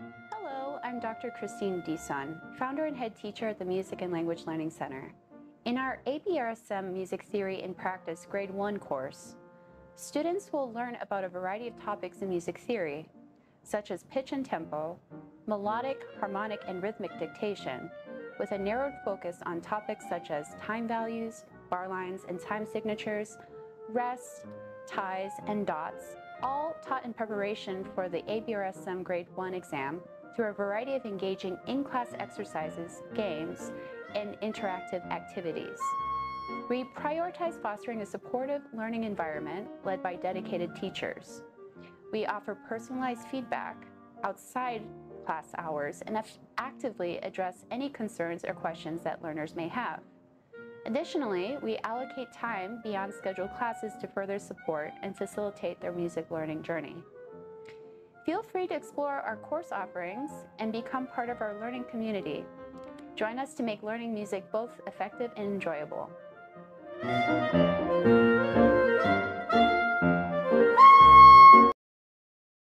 Hello, I'm Dr. Christine Dison, founder and head teacher at the Music and Language Learning Center. In our ABRSM Music Theory in Practice Grade 1 course, students will learn about a variety of topics in music theory, such as pitch and tempo, melodic, harmonic, and rhythmic dictation, with a narrowed focus on topics such as time values, bar lines and time signatures, rest, ties, and dots, all taught in preparation for the ABRSM Grade 1 exam through a variety of engaging in-class exercises, games, and interactive activities. We prioritize fostering a supportive learning environment led by dedicated teachers. We offer personalized feedback outside class hours and actively address any concerns or questions that learners may have. Additionally, we allocate time beyond scheduled classes to further support and facilitate their music learning journey. Feel free to explore our course offerings and become part of our learning community. Join us to make learning music both effective and enjoyable.